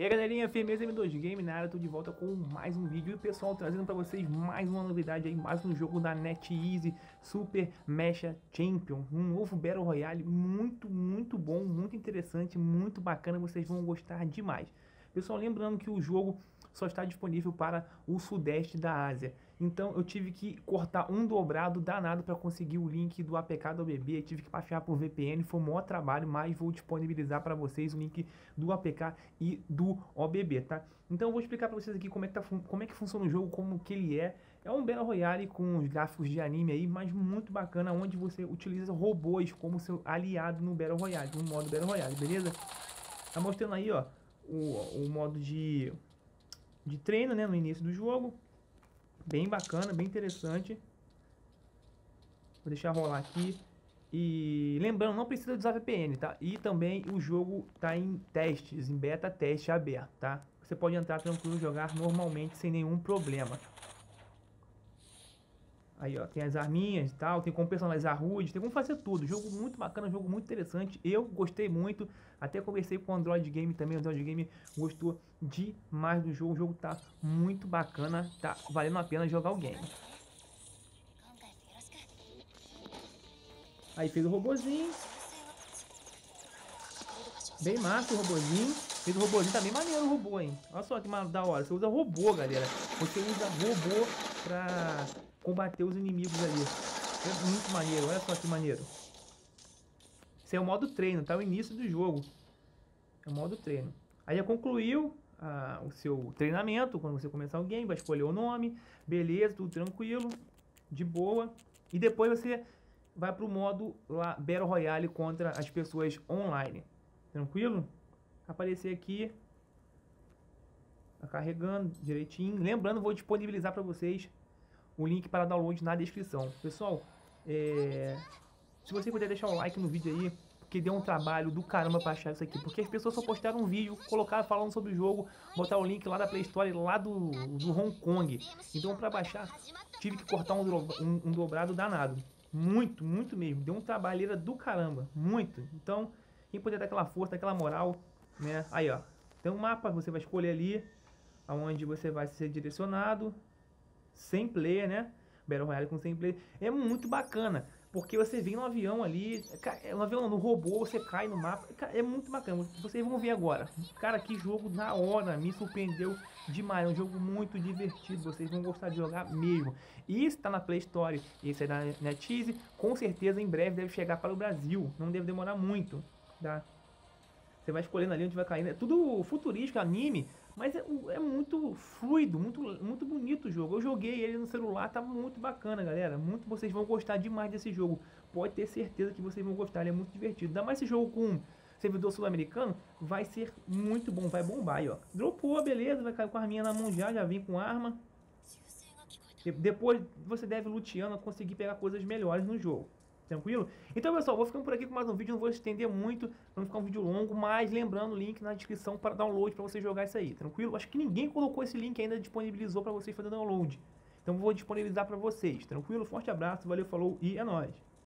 E aí galerinha, firmeza M2 Game na área, tô de volta com mais um vídeo e pessoal trazendo pra vocês mais uma novidade aí, mais um jogo da NetEase Super Mecha Champion, um novo Battle Royale muito, muito bom, muito interessante, muito bacana, vocês vão gostar demais. Pessoal, lembrando que o jogo só está disponível para o sudeste da Ásia. Então eu tive que cortar um dobrado danado para conseguir o link do APK do OBB, tive que baixar por VPN, foi um maior trabalho, mas vou disponibilizar para vocês o link do APK e do OBB, tá? Então eu vou explicar para vocês aqui como é, que tá, como é que funciona o jogo, como que ele é. É um Battle Royale com os gráficos de anime aí, mas muito bacana, onde você utiliza robôs como seu aliado no Battle Royale, no modo Battle Royale, beleza? Tá mostrando aí, ó, o, o modo de de treino né, no início do jogo. Bem bacana, bem interessante. Vou deixar rolar aqui. E lembrando, não precisa usar VPN, tá? E também o jogo tá em testes, em beta teste aberto, tá? Você pode entrar tranquilo e jogar normalmente sem nenhum problema. Aí, ó, tem as arminhas e tal, tem como personalizar HUD, tem como fazer tudo. Jogo muito bacana, jogo muito interessante. Eu gostei muito, até conversei com o Android Game também, o Android Game gostou demais do jogo. O jogo tá muito bacana, tá valendo a pena jogar o game. Aí fez o robozinho. Bem massa o robozinho. Fez o robozinho, tá bem maneiro o robô, hein. Olha só que da hora. Você usa robô, galera. Você usa robô pra combater os inimigos ali. É muito maneiro, olha só que maneiro. Esse é o modo treino, tá? O início do jogo. É o modo treino. Aí já concluiu ah, o seu treinamento, quando você começar o game, vai escolher o nome, beleza, tudo tranquilo, de boa. E depois você vai pro modo lá, Battle Royale contra as pessoas online. Tranquilo? Aparecer aqui, tá carregando direitinho. Lembrando, vou disponibilizar para vocês o link para download na descrição. Pessoal, é... se você puder deixar um like no vídeo aí, porque deu um trabalho do caramba para achar isso aqui. Porque as pessoas só postaram um vídeo, colocaram falando sobre o jogo, botar o link lá da Play Store, lá do, do Hong Kong. Então para baixar, tive que cortar um, um, um dobrado danado. Muito, muito mesmo. Deu um trabalheira do caramba. Muito. Então, quem puder dar aquela força, aquela moral, né? Aí, ó. Tem um mapa, você vai escolher ali, aonde você vai ser direcionado sem player, né? Battle Royale com sem player. É muito bacana, porque você vem no avião ali, no avião, no robô, você cai no mapa. É muito bacana. Vocês vão ver agora. Cara, que jogo na hora, me surpreendeu demais. É um jogo muito divertido, vocês vão gostar de jogar mesmo. E está na Play Store, esse é da NetEase, com certeza em breve deve chegar para o Brasil. Não deve demorar muito, tá? Você vai escolhendo ali onde vai cair. É tudo futurístico, anime. Mas é, é, muito fluido, muito, muito bonito o jogo. Eu joguei ele no celular, tá muito bacana, galera. Muito, vocês vão gostar demais desse jogo. Pode ter certeza que vocês vão gostar, ele é muito divertido. Ainda mais esse jogo com servidor sul-americano, vai ser muito bom, vai bombar aí, ó. Dropou, beleza, vai cair com a arminha na mão já, já vem com arma. Depois você deve luteando conseguir pegar coisas melhores no jogo. Tranquilo? Então, pessoal, vou ficando por aqui com mais um vídeo. Não vou estender muito, não ficar um vídeo longo. Mas lembrando, o link na descrição para download, para você jogar isso aí. Tranquilo? Acho que ninguém colocou esse link ainda, disponibilizou para vocês fazer download. Então, vou disponibilizar para vocês. Tranquilo? Forte abraço, valeu, falou e é nóis.